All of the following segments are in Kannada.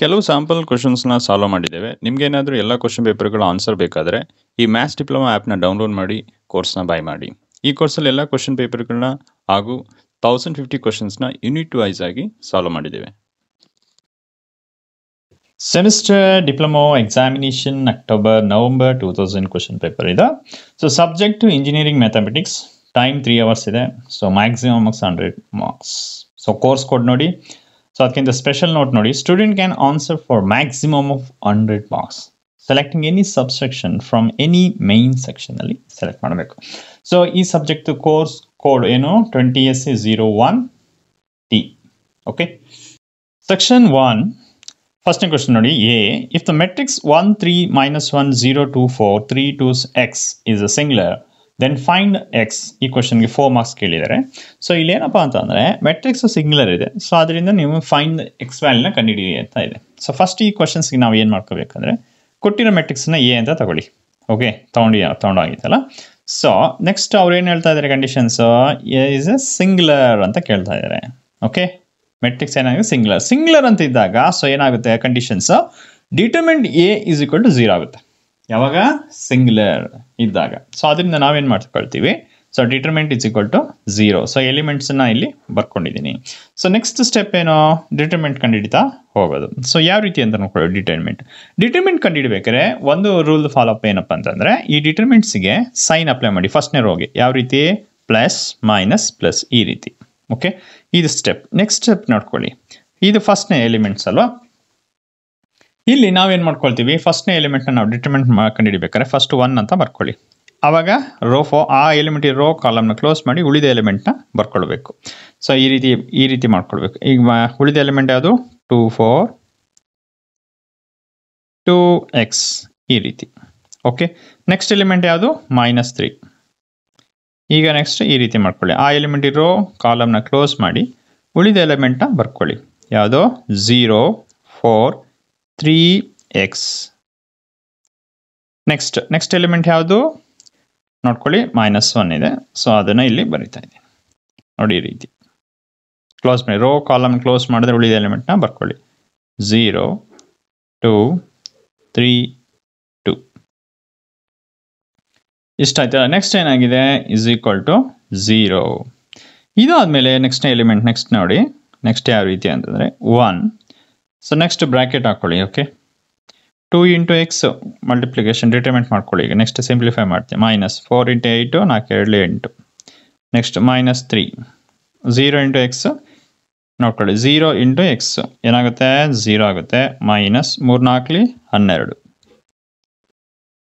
ಕೆಲವು ಸ್ಯಾಂಪಲ್ ಕ್ವಶನ್ಸ್ನ ಸಾಲ್ವ್ ಮಾಡಿದ್ದೇವೆ. ನಿಮ್ಗೇನಾದರೂ ಎಲ್ಲ ಕ್ವಶನ್ ಪೇಪರ್ಗಳ ಆನ್ಸರ್ ಬೇಕಾದರೆ ಈ ಮ್ಯಾಥ್ಸ್ ಡಿಪ್ಲೊಮಾ ಆ್ಯಪ್ನ ಡೌನ್ಲೋಡ್ ಮಾಡಿ ಕೋರ್ಸ್ನ ಬೈ ಮಾಡಿ. ಈ ಕೋರ್ಸಲ್ಲಿ ಎಲ್ಲ ಕ್ವಶನ್ ಪೇಪರ್ಗಳನ್ನ ಹಾಗೂ ತೌಸಂಡ್ ಫಿಫ್ಟಿ ಕ್ವಶನ್ಸ್ನ ಯೂನಿಟ್ ವೈಸ್ ಆಗಿ ಸಾಲ್ವ್ ಮಾಡಿದ್ದೇವೆ. Semester diploma examination October November two thousand question paper ಇದೆ. So subject engineering mathematics time three hours ಇದೆ. So maximum marks hundred marks so course code ನೋಡಿ. ಸೊ ಅದಕ್ಕಿಂತ ಸ್ಪೆಷಲ್ ನೋಟ್ ನೋಡಿ student can answer for maximum of hundred marks selecting any subsection from any main ಸೆಕ್ಷನಲ್ಲಿ ಸೆಲೆಕ್ಟ್ ಮಾಡಬೇಕು. ಸೊ ಈ ಸಬ್ಜೆಕ್ಟ್ ಕೋರ್ಸ್ ಕೋಡ್ ಏನು? Twenty S C zero one T okay section one ಫಸ್ಟ್ನೇ ಕ್ವಶನ್ ನೋಡಿ A if the matrix one three minus one zero two four three two X is a singular then find X ಈ ಕ್ವಶನ್ಗೆ ಫೋರ್ ಮಾರ್ಕ್ಸ್ ಕೇಳಿದ್ದಾರೆ ಸೊ ಇಲ್ಲಿ ಏನಪ್ಪ ಅಂತಂದರೆ ಮೆಟ್ರಿಕ್ಸ್ ಸಿಂಗ್ಯುಲರ್ ಇದೆ. ಸೊ ಅದರಿಂದ ನೀವು ಫೈನ್ ಎಕ್ಸ್ ವ್ಯಾಲ್ಯೂನ ಕಂಡುಹಿಡಿಯಿ ಅಂತ ಇದೆ. ಸೊ ಫಸ್ಟ್ ಈ ಕ್ವಶನ್ಸ್ಗೆ ನಾವು ಏನು ಮಾಡ್ಕೋಬೇಕಂದ್ರೆ, ಕೊಟ್ಟಿರೋ ಮೆಟ್ರಿಕ್ಸ್ನ ಎ ಅಂತ ತಗೊಳ್ಳಿ. ಓಕೆ ತೊಗೊಂಡು, ತೊಗೊಂಡೋಗಿತ್ತಲ್ಲ? ಸೊ ನೆಕ್ಸ್ಟ್ ಅವ್ರು ಏನು ಹೇಳ್ತಾ ಇದ್ದಾರೆ ಕಂಡೀಷನ್ಸ್ ಇಸ್ ಎ ಸಿಂಗ್ಯುಲರ್ ಅಂತ ಕೇಳ್ತಾ ಇದ್ದಾರೆ ಓಕೆ ಮೆಟ್ರಿಕ್ಸ್ ಏನಾಗುತ್ತೆ ಸಿಂಗ್ಯುಲರ್ ಸಿಂಗ್ಯುಲರ್ ಅಂತ ಇದ್ದಾಗ ಸೊ ಏನಾಗುತ್ತೆ conditions determinant A is equal to zero ಆಗುತ್ತೆ. ಯಾವಾಗ? ಸಿಂಗ್ಲರ್ ಇದ್ದಾಗ. ಸೊ ಅದರಿಂದ ನಾವೇನು ಮಾಡ್ಕೊಳ್ತೀವಿ? So determinant is equal to zero so ಎಲಿಮೆಂಟ್ಸನ್ನ ಇಲ್ಲಿ ಬರ್ಕೊಂಡಿದ್ದೀನಿ ಸೊ ನೆಕ್ಸ್ಟ್ ಸ್ಟೆಪ್ ಏನು? ಡಿಟರ್ಮೆಂಟ್ ಕಂಡುಹಿಡಿತಾ ಹೋಗೋದು. ಸೊ ಯಾವ ರೀತಿ ಅಂತ ನೋಡ್ಕೊಳ್ಳಿ ಡಿಟರ್ಮೆಂಟ್ ಡಿಟರ್ಮೆಂಟ್ ಕಂಡುಹಿಡಬೇಕಾದ್ರೆ ಒಂದು ರೂಲ್ ಫಾಲೋ ಅಪ್ ಏನಪ್ಪ ಅಂತಂದರೆ, ಈ ಡಿಟರ್ಮೆಂಟ್ಸ್ಗೆ ಸೈನ್ ಅಪ್ಲೈ ಮಾಡಿ. ಫಸ್ಟ್ನೇ ರೋಗೆ ಯಾವ ರೀತಿ? ಪ್ಲಸ್ ಮೈನಸ್ ಪ್ಲಸ್ ಈ ರೀತಿ. ಓಕೆ ಇದು ಸ್ಟೆಪ್ ನೆಕ್ಸ್ಟ್ ಸ್ಟೆಪ್ ನೋಡ್ಕೊಳ್ಳಿ. ಇದು ಫಸ್ಟ್ನೇ ಎಲಿಮೆಂಟ್ಸ್ ಅಲ್ವಾ? ಇಲ್ಲಿ ನಾವೇನು ಮಾಡ್ಕೊಳ್ತೀವಿ? ಫಸ್ಟ್ನೇ ಎಲಿಮೆಂಟ್ನ ನಾವು ಡಿಟರ್ಮೆಂಟ್ ಕಂಡುಹಿಡಿಬೇಕಾದ್ರೆ ಫಸ್ಟ್ ಒನ್ ಅಂತ ಬರ್ಕೊಳ್ಳಿ. ಆವಾಗ ರೋ ಫೋ ಆ ಎಲಿಮೆಂಟ್ ರೋ ಕಾಲಮ್ನ ಕ್ಲೋಸ್ ಮಾಡಿ ಉಳಿದ ಎಲಿಮೆಂಟ್ನ ಬರ್ಕೊಳ್ಬೇಕು. ಸೊ ಈ ರೀತಿ ಈ ರೀತಿ ಮಾಡ್ಕೊಳ್ಬೇಕು. ಈಗ ಉಳಿದ ಎಲಿಮೆಂಟ್ ಯಾವುದು? ಟೂ ಫೋರ್ ಟೂ ಎಕ್ಸ್ ಈ ರೀತಿ. ಓಕೆ ನೆಕ್ಸ್ಟ್ ಎಲಿಮೆಂಟ್ ಯಾವುದು? ಮೈನಸ್ ತ್ರೀ ಈಗ ನೆಕ್ಸ್ಟ್ ಈ ರೀತಿ ಮಾಡ್ಕೊಳ್ಳಿ. ಆ ಎಲಿಮೆಂಟ್ ಇರೋ ಕಾಲಮ್ನ ಕ್ಲೋಸ್ ಮಾಡಿ ಉಳಿದ ಎಲಿಮೆಂಟ್ನ ಬರ್ಕೊಳ್ಳಿ. ಯಾವುದೋ? Zero four three X next next element ಯಾವುದು? ನೋಡ್ಕೊಳ್ಳಿ ಮೈನಸ್ ಒನ್ ಇದೆ. ಸೊ ಅದನ್ನು ಇಲ್ಲಿ ಬರಿತಾ ಇದ್ದೀನಿ. ನೋಡಿ ಈ ರೀತಿ. ಕ್ಲೋಸ್ ಮಾಡಿ ರೋ ಕಾಲಮ್ ಕ್ಲೋಸ್ ಮಾಡಿದ್ರೆ ಉಳಿದ ಎಲಿಮೆಂಟ್ನ ಬರ್ಕೊಳ್ಳಿ. ಝೀರೋ ಟೂ ತ್ರೀ ಟು ಇಷ್ಟಾಯ್ತಲ್ಲ ನೆಕ್ಸ್ಟ್ ಏನಾಗಿದೆ? ಇಸ್ ಈಕ್ವಲ್ ಟು ಝೀರೋ ಇದು ಆದಮೇಲೆ ನೆಕ್ಸ್ಟ್ ಎಲಿಮೆಂಟ್ ನೆಕ್ಸ್ಟ್ ನೋಡಿ. ನೆಕ್ಸ್ಟ್ ಯಾವ ರೀತಿ ಅಂತಂದರೆ ಒನ್ ಸೊ ನೆಕ್ಸ್ಟ್ ಬ್ರ್ಯಾಕೆಟ್ ಹಾಕೊಳ್ಳಿ okay two into X multiplication determinant ಮಾಡ್ಕೊಳ್ಳಿ ಈಗ. ನೆಕ್ಸ್ಟ್ ಸಿಂಪ್ಲಿಫೈ ಮಾಡ್ತೀನಿ. ಮೈನಸ್ ಫೋರ್ ಇಂಟು ಏಯ್ಟು ನಾಲ್ಕು, ಎರಡು, ಎಂಟು. Next minus three zero into X ನೋಡ್ಕೊಳ್ಳಿ. ಝೀರೋ ಇಂಟು ಎಕ್ಸ್ ಏನಾಗುತ್ತೆ? ಝೀರೋ ಆಗುತ್ತೆ. ಮೈನಸ್ ಮೂರು ನಾಲ್ಕಲಿ ಹನ್ನೆರಡು.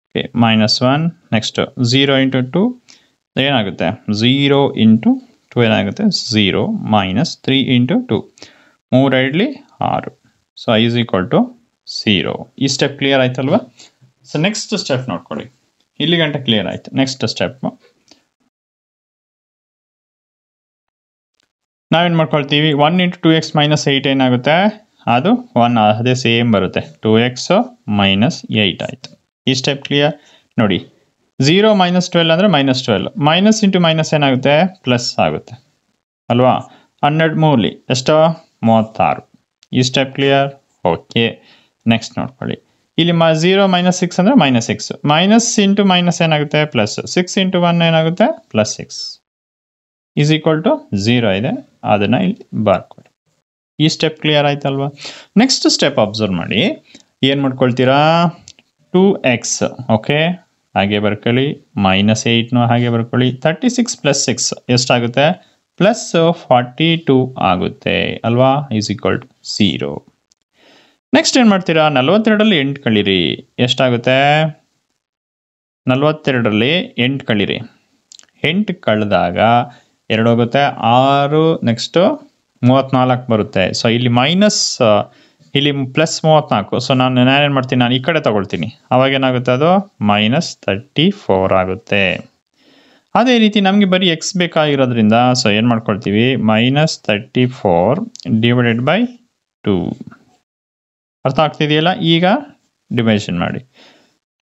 Okay minus one next zero into two ಏನಾಗುತ್ತೆ? ಝೀರೋ ಇಂಟು ಟು ಏನಾಗುತ್ತೆ? Zero minus three into two ಮೂರೆರಡ್ಲಿ ಆರು. So is equal to zero ಈ ಸ್ಟೆಪ್ ಕ್ಲಿಯರ್ ಆಯ್ತಲ್ವಾ? ಸೊ ನೆಕ್ಸ್ಟ್ ಸ್ಟೆಪ್ ನೋಡ್ಕೊಳ್ಳಿ. ಇಲ್ಲಿ ಗಂಟ ಕ್ಲಿಯರ್ ಆಯ್ತು. ನೆಕ್ಸ್ಟ್ ಸ್ಟೆಪ್ ನಾವೇನು ಮಾಡ್ಕೊಳ್ತೀವಿ? One into two X minus eight ಏನಾಗುತ್ತೆ? ಅದು ಒನ್ ಅದೇ ಸೇಮ್ ಬರುತ್ತೆ. ಟು ಎಕ್ಸ್ ಮೈನಸ್ ಏಯ್ಟ್ ಆಯಿತು. ಈ ಸ್ಟೆಪ್ ಕ್ಲಿಯರ್ ನೋಡಿ. ಝೀರೋ ಮೈನಸ್ ಟ್ವೆಲ್ ಅಂದರೆ minus twelve minus into minus ಏನಾಗುತ್ತೆ? ಪ್ಲಸ್ ಆಗುತ್ತೆ. ಅಲ್ವಾ? ಹನ್ನೆರಡು ಮೂರಲಿ. ಎಷ್ಟೋ? ಮೂವತ್ತಾರು. ಈ ಸ್ಟೆಪ್ ಕ್ಲಿಯರ್ ಓಕೆ ನೆಕ್ಸ್ಟ್ ನೋಡ್ಕೊಳ್ಳಿ ಇಲ್ಲಿ ಮ ಝೀರೋ ಮೈನಸ್ ಸಿಕ್ಸ್ ಅಂದರೆ minus six minus into minus ಏನಾಗುತ್ತೆ? ಪ್ಲಸ್ ಸಿಕ್ಸ್ ಇಂಟು ಒನ್ ಏನಾಗುತ್ತೆ? Plus six is equal to zero ಇದೆ. ಅದನ್ನು ಇಲ್ಲಿ ಬರ್ಕೊಳ್ಳಿ ಈ ಸ್ಟೆಪ್ ಕ್ಲಿಯರ್ ಆಯ್ತಲ್ವಾ? ನೆಕ್ಸ್ಟ್ ಸ್ಟೆಪ್ ಅಬ್ಸರ್ವ್ ಮಾಡಿ. ಏನು ಮಾಡ್ಕೊಳ್ತೀರಾ? ಟೂ ಎಕ್ಸ್ ಓಕೆ ಹಾಗೆ ಬರ್ಕೊಳ್ಳಿ. ಮೈನಸ್ ಏಯ್ಟ್ನು ಹಾಗೆ ಬರ್ಕೊಳ್ಳಿ. ತರ್ಟಿ ಸಿಕ್ಸ್ ಪ್ಲಸ್ ಸಿಕ್ಸ್ ಎಷ್ಟಾಗುತ್ತೆ? ಪ್ಲಸ್ ಫಾರ್ಟಿ ಟೂ ಆಗುತ್ತೆ ಅಲ್ವಾ? Is equal to zero next ಏನು ಮಾಡ್ತೀರಾ? ನಲ್ವತ್ತೆರಡರಲ್ಲಿ ಎಂಟು ಕಳೀರಿ. ಎಷ್ಟಾಗುತ್ತೆ? ನಲವತ್ತೆರಡರಲ್ಲಿ ಎಂಟು ಕಳೀರಿ. ಎಂಟು ಕಳೆದಾಗ ಎರಡು ಹೋಗುತ್ತೆ, ಆರು ನೆಕ್ಸ್ಟು ಮೂವತ್ತ್ನಾಲ್ಕು ಬರುತ್ತೆ. ಸೊ ಇಲ್ಲಿ ಮೈನಸ್ ಇಲ್ಲಿ ಪ್ಲಸ್ ಮೂವತ್ತ್ನಾಲ್ಕು ಸೊ ನಾನು ನಾನೇನು ಮಾಡ್ತೀನಿ? ನಾನು ಈ ಕಡೆ ತಗೊಳ್ತೀನಿ. ಅವಾಗ ಏನಾಗುತ್ತೆ ಅದು? ಮೈನಸ್ ತರ್ಟಿ ಫೋರ್ ಆಗುತ್ತೆ. ಅದೇ ರೀತಿ ನಮಗೆ ಬರೀ ಎಕ್ಸ್ ಬೇಕಾಗಿರೋದ್ರಿಂದ ಸೊ ಏನು ಮಾಡ್ಕೊಳ್ತೀವಿ? Minus thirty four divided by two ಅರ್ಥ ಆಗ್ತಿದೆಯಲ್ಲ? ಈಗ ಡಿವೈಷನ್ ಮಾಡಿ.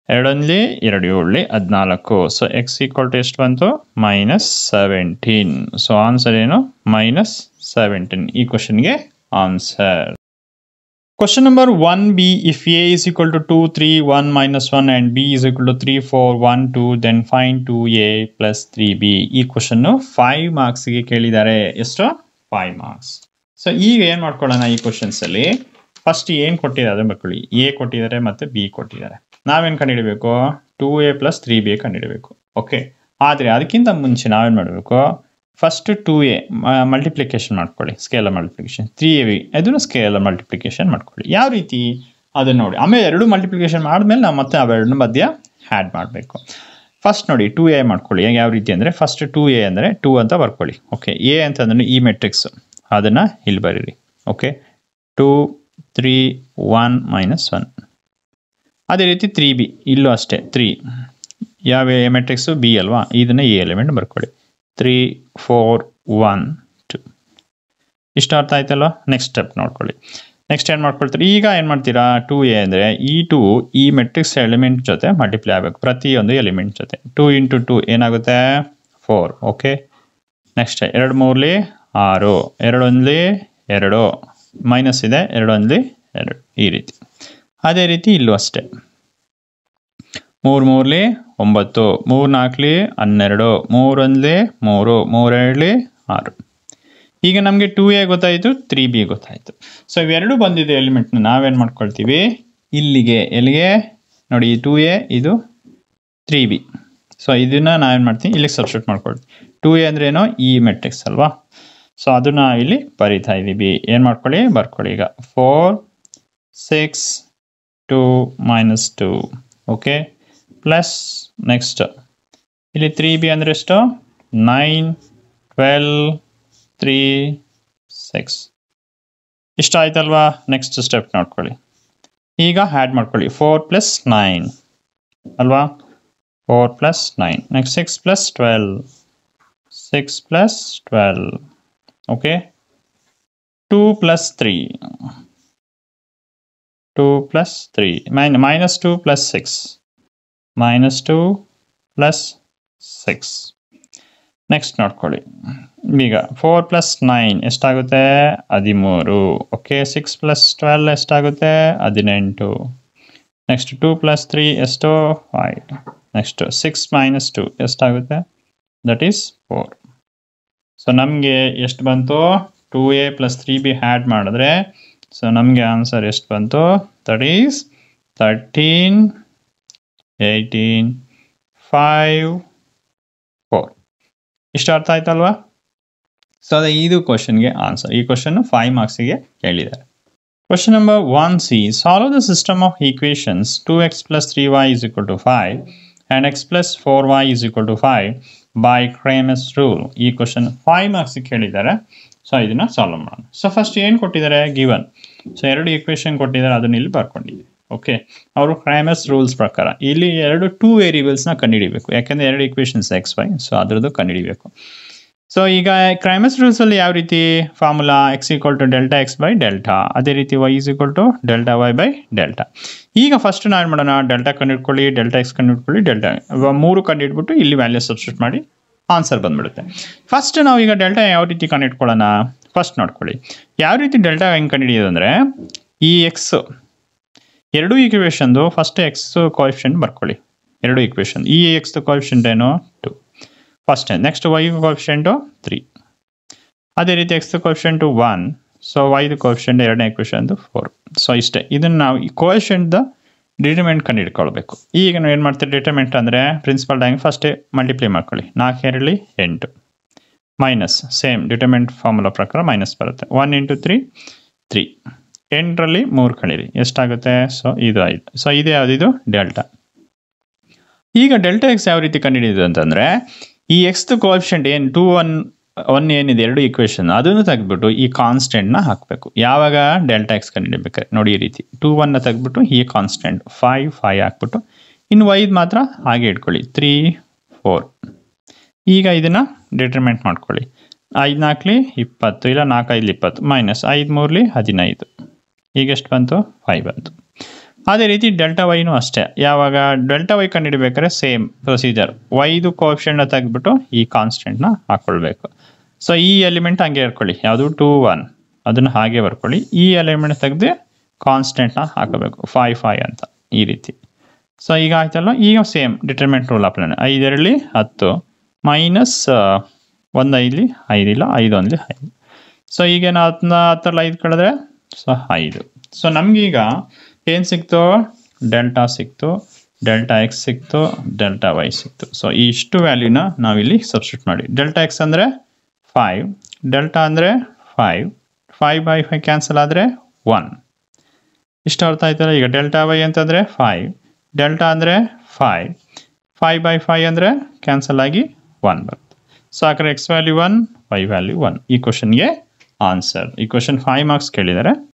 ಎರಡೊಂದ್ಲಿ ಎರಡು ಏಳಲಿ ಹದಿನಾಲ್ಕು. ಸೊ ಎಕ್ಸ್ ಈಕ್ವಲ್ ಟು ಎಷ್ಟು ಬಂತು? ಮೈನಸ್ ಸೆವೆಂಟೀನ್ ಸೊ ಆನ್ಸರ್ ಏನು? ಮೈನಸ್ ಸೆವೆಂಟೀನ್ ಈ ಕ್ವಶನ್ಗೆ answer Question number 1b if a is equal to 2, 3, 1, minus 1 and b is equal to 3, 4, 1, 2 then find 2a plus 3b ಈ ಕ್ವಶನ್ನು ಫೈವ್ ಮಾರ್ಕ್ಸ್ಗೆ ಕೇಳಿದ್ದಾರೆ. ಎಷ್ಟು ಫೈವ್ ಮಾರ್ಕ್ಸ್ ಸೊ ಈಗ ಏನು ಮಾಡ್ಕೊಳ್ಳೋಣ ಈ ಕ್ವಶನ್ಸಲ್ಲಿ ಫಸ್ಟ್ ಏನು ಕೊಟ್ಟಿದ್ದಾರೆ ಮಕ್ಕಳು? ಎ ಕೊಟ್ಟಿದ್ದಾರೆ ಮತ್ತೆ ಬಿ ಕೊಟ್ಟಿದ್ದಾರೆ. ನಾವೇನು ಕಂಡುಹಿಡಬೇಕು? Two A plus three B ಕಂಡುಹಿಡಬೇಕು. Okay ಆದರೆ ಅದಕ್ಕಿಂತ ಮುಂಚೆ ನಾವೇನು ಮಾಡಬೇಕು? ಫಸ್ಟ್ ಟೂ ಎ ಮಲ್ಟಿಪ್ಲಿಕೇಶನ್ ಮಾಡ್ಕೊಳ್ಳಿ scalar multiplication three A B ಅದನ್ನು ಸ್ಕೇಲರ್ ಮಲ್ಟಿಪ್ಲಿಕೇಶನ್ ಮಾಡ್ಕೊಳ್ಳಿ. ಯಾವ ರೀತಿ? ಅದನ್ನು ನೋಡಿ. ಆಮೇಲೆ ಎರಡು ಮಲ್ಟಿಪ್ಲಿಕೇಶನ್ ಮಾಡಿದ್ಮೇಲೆ ನಾವು ಮತ್ತೆ ಅವೆರಡನ್ನ ಮಧ್ಯ ಆ್ಯಡ್ ಮಾಡಬೇಕು. ಫಸ್ಟ್ ನೋಡಿ ಟೂ ಎ ಮಾಡ್ಕೊಳ್ಳಿ. ಯಾವ ರೀತಿ ಅಂದರೆ ಫಸ್ಟ್ ಟೂ ಎ ಅಂದರೆ ಟೂ ಅಂತ ಬರ್ಕೊಳ್ಳಿ. ಓಕೆ ಎ ಅಂತಂದ್ರೆ ಈ ಮೆಟ್ರಿಕ್ಸ್ ಅದನ್ನು ಇಲ್ಲಿ ಬರೀರಿ. Okay two three one minus one ಅದೇ ರೀತಿ ತ್ರೀ ಬಿ ಇಲ್ಲೂ ಅಷ್ಟೇ. ತ್ರೀ ಯಾವ ಎ ಮೆಟ್ರಿಕ್ಸು ಬಿ ಅಲ್ವಾ? ಇದನ್ನು ಎ ಎಲಿಮೆಂಟ್ ಬರ್ಕೊಳ್ಳಿ. ತ್ರೀ ಫೋರ್ ಒನ್ ಟು ಇಷ್ಟ ಅರ್ಥ ಆಯ್ತಲ್ವ? ನೆಕ್ಸ್ಟ್ ಸ್ಟೆಪ್ ನೋಡ್ಕೊಳ್ಳಿ. ನೆಕ್ಸ್ಟ್ ಏನು ಮಾಡ್ಕೊಳ್ತೀರಿ? ಈಗ ಏನು ಮಾಡ್ತೀರಾ? ಟೂ ಎ ಅಂದರೆ ಈ ಟು ಈ ಮೆಟ್ರಿಕ್ಸ್ ಎಲಿಮೆಂಟ್ ಜೊತೆ ಮಲ್ಟಿಪ್ಲೈ ಆಗಬೇಕು. ಪ್ರತಿಯೊಂದು ಎಲಿಮೆಂಟ್ ಜೊತೆ. ಟೂ ಇಂಟು ಟೂ ಏನಾಗುತ್ತೆ? ಫೋರ್ ಓಕೆ ನೆಕ್ಸ್ಟ್ ಎರಡು ಮೂರಲಿ ಆರು. ಎರಡೊಂದ್ಲಿ ಎರಡು. ಮೈನಸ್ ಇದೆ ಎರಡೊಂದ್ಲಿ ಎರಡು. ಈ ರೀತಿ. ಅದೇ ರೀತಿ ಇಲ್ಲೂ ಅಷ್ಟೇ. ಮೂರು ಮೂರಲಿ ಒಂಬತ್ತು ಮೂರು ನಾಲ್ಕಲಿ ಹನ್ನೆರಡು, ಮೂರೊಂದ್ಲಿ ಮೂರು, ಮೂರೆರಡ್ಲಿ ಆರು. ಈಗ ನಮಗೆ ಟೂ ಎ ಗೊತ್ತಾಯಿತು ತ್ರೀ ಬಿ ಗೊತ್ತಾಯಿತು. ಸೊ ಇವೆರಡು ಬಂದಿದೆ ಎಲಿಮೆಂಟ್ನ ನಾವೇನು ಮಾಡ್ಕೊಳ್ತೀವಿ? ಇಲ್ಲಿಗೆ, ಎಲ್ಲಿಗೆ? ನೋಡಿ, ಈ ಟೂ ಎ ಇದು ತ್ರೀ ಬಿ ಸೊ ಇದನ್ನು ನಾವೇನು ಮಾಡ್ತೀನಿ ಇಲ್ಲಿಗೆ ಸಬ್ಸ್ಟ್ಯೂಟ್ ಮಾಡ್ಕೊಳ್ತೀವಿ. ಟೂ ಎ ಅಂದ್ರೇನು ಈ ಮೆಟ್ರಿಕ್ಸ್ ಅಲ್ವಾ? ಸೊ ಅದನ್ನು ಇಲ್ಲಿ ಬರೀತಾ ಇದ್ದೀವಿ ಏನು ಮಾಡ್ಕೊಳ್ಳಿ? ಬರ್ಕೊಳ್ಳಿ ಈಗ. Four six two minus two okay plus next ಇಲ್ಲಿ ತ್ರೀ ಬಿ ಅಂದರೆ ಎಷ್ಟು? ನೈನ್ ಟ್ವೆಲ್ ತ್ರೀ ಸಿಕ್ಸ್ ಇಷ್ಟ ಆಯ್ತಲ್ವಾ? ನೆಕ್ಸ್ಟ್ ಸ್ಟೆಪ್ ನೋಡ್ಕೊಳ್ಳಿ. ಈಗ ಆ್ಯಡ್ ಮಾಡ್ಕೊಳ್ಳಿ. ಫೋರ್ ಪ್ಲಸ್ ನೈನ್ ಅಲ್ವಾ? Four plus nine next six plus twelve six plus twelve okay two plus three two plus three main minus two plus six minus two plus six next ನೋಡ್ಕೊಳ್ಳಿ. ಈಗ ಫೋರ್ ಪ್ಲಸ್ ನೈನ್ ಎಷ್ಟಾಗುತ್ತೆ? ಹದಿಮೂರು. ಓಕೆ ಸಿಕ್ಸ್ ಪ್ಲಸ್ ಟ್ವೆಲ್ ಎಷ್ಟಾಗುತ್ತೆ? ಹದಿನೆಂಟು. ನೆಕ್ಸ್ಟ್ ಟೂ ಪ್ಲಸ್ ತ್ರೀ ಎಷ್ಟು? Five next six minus two ಎಷ್ಟಾಗುತ್ತೆ? ದಟ್ ಈಸ್ ಫೋರ್ ಸೊ ನಮಗೆ ಎಷ್ಟು ಬಂತು? Two A plus three B add ಮಾಡಿದ್ರೆ ಸೊ ನಮಗೆ ಆನ್ಸರ್ ಎಷ್ಟು ಬಂತು? That is thirteen eighteen five four ಇಷ್ಟು ಅರ್ಥ ಆಯ್ತಲ್ವಾ ಸೊ ಅದೇ ಇದು ಕ್ವಶನ್ಗೆ ಆನ್ಸರ್ ಈ ಕ್ವಶನ್ ಫೈವ್ ಮಾರ್ಕ್ಸಿಗೆ ಕೇಳಿದ್ದಾರೆ question number one C solve the system of equations two X plus three Y is equal to five and X plus four Y is equal to five by Cramer's rule ಈ ಕ್ವಶನ್ ಫೈವ್ ಮಾರ್ಕ್ಸಿಗೆ ಕೇಳಿದ್ದಾರೆ ಸೊ ಇದನ್ನು ಸಾಲ್ವ್ ಮಾಡೋಣ. ಸೊ ಫಸ್ಟ್ ಏನು ಕೊಟ್ಟಿದ್ದಾರೆ? ಗಿವನ್ ಸೊ ಎರಡು ಈಕ್ವೇಷನ್ ಕೊಟ್ಟಿದ್ದಾರೆ. ಅದನ್ನ ಇಲ್ಲಿ ಬರ್ಕೊಂಡಿದ್ದೀವಿ. ಓಕೆ ಅವರು ಕ್ರೈಮಸ್ ರೂಲ್ಸ್ ಪ್ರಕಾರ ಇಲ್ಲಿ ಎರಡು ಟೂ ವೇರಿಯಬಲ್ಸ್ನ ಕಂಡುಹಿಡಿಬೇಕು. ಯಾಕೆಂದರೆ ಎರಡು ಇಕ್ವೇಷನ್ಸ್ ಎಕ್ಸ್ ವೈ ಸೊ ಅದರದ್ದು ಕಂಡುಹಿಡಿಬೇಕು. ಸೊ ಈಗ ಕ್ರೈಮಸ್ ರೂಲ್ಸಲ್ಲಿ ಯಾವ ರೀತಿ formula X equal to delta X by delta ಅದೇ ರೀತಿ Y is equal to delta Y by delta ಈಗ ಫಸ್ಟ್ ನಾವು ಮಾಡೋಣ? ಡೆಲ್ಟಾ ಕಂಡುಹಿಡ್ಕೊಳ್ಳಿ ಡೆಲ್ಟಾ ಎಕ್ಸ್ ಕಂಡುಹಿಡ್ಕೊಳ್ಳಿ ಡೆಲ್ಟಾ ಮೂರು ಕಂಡುಹಿಡ್ಬಿಟ್ಟು ಇಲ್ಲಿ ವ್ಯಾಲ್ಯೂ ಸಬ್ಸ್ಟಿಟ್ಯೂಟ್ ಮಾಡಿ ಆನ್ಸರ್ ಬಂದ್ಬಿಡುತ್ತೆ. ಫಸ್ಟ್ ನಾವು ಈಗ ಡೆಲ್ಟಾ ಯಾವ ರೀತಿ ಕಂಡುಹಿಡ್ಕೊಳ್ಳೋಣ? ಫಸ್ಟ್ ನೋಡ್ಕೊಳ್ಳಿ. ಯಾವ ರೀತಿ ಡೆಲ್ಟಾ ಹೆಂಗೆ ಕಂಡುಹಿಡಿಯೋದು ಅಂದರೆ ಈ ಎಕ್ಸ್ ಎರಡು ಈಕ್ವೇಷನ್ದು ಫಸ್ಟ್ ಎಕ್ಸ್ ಕೋಎಫಿಷಿಯಂಟ್ ಬರ್ಕೊಳ್ಳಿ. ಎರಡು ಈಕ್ವೇಷನ್ ಈ ಎಕ್ಸ್ ಕೋಎಫಿಷಿಯಂಟ್ ಏನು? Two first next Y coefficient three ಅದೇ ರೀತಿ ಎಕ್ಸ್ ಕೋಎಫಿಷಿಯಂಟು ಒನ್ ಸೊ ವೈದು ಕೋಎಫಿಷಿಯಂಟ್ ಎರಡನೇ ಇಕ್ವೇಷನ್ದು ಫೋರ್ ಸೊ ಇಷ್ಟೇ. ಇದನ್ನು ನಾವು ಈ ದ ಡಿಟರ್ಮೆಂಟ್ ಕಂಡು ಹಿಡ್ಕೊಳ್ಬೇಕು ಈಗ ನಾವು ಏನು ಮಾಡ್ತೀವಿ? ಡಿಟರ್ಮೆಂಟ್ ಅಂದರೆ ಪ್ರಿನ್ಸಿಪಲ್ ಟ್ಯಾಂಗ್ ಫಸ್ಟೇ ಮಲ್ಟಿಪ್ಲೈ ಮಾಡ್ಕೊಳ್ಳಿ. ನಾಲ್ಕು ಎರಡಲಿ ಎಂಟು. ಮೈನಸ್ ಸೇಮ್ ಡಿಟರ್ಮೆಂಟ್ ಫಾರ್ಮುಲಾ ಪ್ರಕಾರ ಮೈನಸ್ ಬರುತ್ತೆ. ಒನ್ ಇಂಟು ತ್ರೀ ತ್ರೀ ಎಂಟರಲ್ಲಿ ಮೂರು ಕಳೀರಿ. ಎಷ್ಟಾಗುತ್ತೆ? ಸೊ ಇದು ಐದು ಸೊ ಇದು ಯಾವುದಿದು? ಡೆಲ್ಟಾ. ಈಗ ಡೆಲ್ಟಾ ಎಕ್ಸ್ ಯಾವ ರೀತಿ ಕಂಡುಹಿಡಿಯೋದು ಅಂತಂದರೆ, ಈ ಎಕ್ಸ್ದು ಕೋಆಪ್ಷೆಂಟ್ ಏನು ಟೂ ಒನ್ ಒನ್ ಏನಿದೆ, ಎರಡು ಈಕ್ವೇಷನ್ ಅದನ್ನು ತೆಗೆದ್ಬಿಟ್ಟು ಈ ಕಾನ್ಸ್ಟೆಂಟ್ನ ಹಾಕಬೇಕು. ಯಾವಾಗ ಡೆಲ್ಟಾ ಎಕ್ಸ್ ಕಂಡುಹಿಡಿಬೇಕಾದ್ರೆ ನೋಡಿ ಈ ರೀತಿ. ಟೂ ಒನ್ನ ತೆಗೆದ್ಬಿಟ್ಟು ಈ ಕಾನ್ಸ್ಟೆಂಟ್ ಫೈವ್ ಫೈವ್ ಹಾಕ್ಬಿಟ್ಟು, ಇನ್ನು ವೈದ್ ಮಾತ್ರ ಹಾಗೆ ಇಟ್ಕೊಳ್ಳಿ. ತ್ರೀ ಫೋರ್ ಈಗ ಇದನ್ನು ಡಿಟರ್ಮೆಂಟ್ ಮಾಡ್ಕೊಳ್ಳಿ. ಐದು ನಾಲ್ಕಲಿ ಇಪ್ಪತ್ತು, ಇಲ್ಲ ನಾಲ್ಕೈದು ಇಪ್ಪತ್ತು ಮೈನಸ್ ಐದು ಮೂರಲಿ ಹದಿನೈದು. ಈಗ ಎಷ್ಟು ಬಂತು? ಫೈವ್ ಬಂತು. ಅದೇ ರೀತಿ ಡೆಲ್ಟಾ ವೈನು ಅಷ್ಟೇ. ಯಾವಾಗ? ಡೆಲ್ಟಾ ವೈ ಕಂಡುಹಿಡಬೇಕಾದ್ರೆ ಸೇಮ್ ಪ್ರೊಸೀಜರ್ ವೈದು ಕೋಪ್ಷನ್ನ ತೆಗೆದ್ಬಿಟ್ಟು ಈ ಕಾನ್ಸ್ಟೆಂಟ್ನ ಹಾಕ್ಕೊಳ್ಬೇಕು ಸೊ ಈ ಎಲಿಮೆಂಟ್ ಹಂಗೆ ಇರ್ಕೊಳ್ಳಿ. ಯಾವುದು? ಟೂ ಒನ್ ಅದನ್ನು ಹಾಗೆ ಬರ್ಕೊಳ್ಳಿ. ಈ ಎಲಿಮೆಂಟ್ ತೆಗೆದು ಕಾನ್ಸ್ಟೆಂಟ್ನ ಹಾಕಬೇಕು. ಫೈ ಫೈ ಅಂತ ಈ ರೀತಿ. ಸೊ ಈಗ ಆಯ್ತಲ್ಲ? ಈಗ ಸೇಮ್ ಡಿಟರ್ಮೆಂಟ್ ರೂಲ್ ಅಪ್ಲೈ ಐದರಲ್ಲಿ ಹತ್ತು. ಮೈನಸ್ ಒಂದು ಐದಲಿ ಐದಿಲ್ಲ ಐದು ಒಂದ್ಲಿ, ಐದು. ಸೊ ಈಗೇನು ಹತ್ತನ್ನ ಹತ್ತರಲ್ಲಿ ಐದು ಕಳೆದ್ರೆ? ಸೊ ಇದು ಸೊ ನಮಗೀಗ ಏನು ಸಿಕ್ತು? ಡೆಲ್ಟಾ ಸಿಕ್ತು, ಡೆಲ್ಟಾ ಎಕ್ಸ್ ಸಿಕ್ತು, ಡೆಲ್ಟಾ ವೈ ಸಿಕ್ತು. ಸೊ ಈ ಇಷ್ಟು ವ್ಯಾಲ್ಯೂನ ನಾವಿಲ್ಲಿ ಸಬ್ಸ್ಟಿಟ್ಯೂಟ್ ಮಾಡಿ. ಡೆಲ್ಟಾ ಎಕ್ಸ್ ಅಂದರೆ ಫೈವ್, ಡೆಲ್ಟಾ ಅಂದರೆ five five by five cancel ಆದರೆ ಒನ್. ಇಷ್ಟು ಅರ್ಥ ಆಯ್ತಲ್ಲ? ಈಗ ಡೆಲ್ಟಾ ವೈ ಅಂತಂದರೆ ಫೈವ್, ಡೆಲ್ಟಾ ಅಂದರೆ ಫೈವ್ ಫೈವ್ ಬೈ ಫೈವ್ ಅಂದರೆ ಕ್ಯಾನ್ಸಲ್ ಆಗಿ ಒನ್ ಬರುತ್ತೆ. ಸೊ ಹಾಗಾದ್ರೆ X value one, Y value one. ಈ ಕ್ವಶನ್ಗೆ ಆನ್ಸರ್ ಈ ಕ್ವಶನ್ ಫೈವ್ ಮಾರ್ಕ್ಸ್ ಕೇಳಿದ್ದಾರೆ.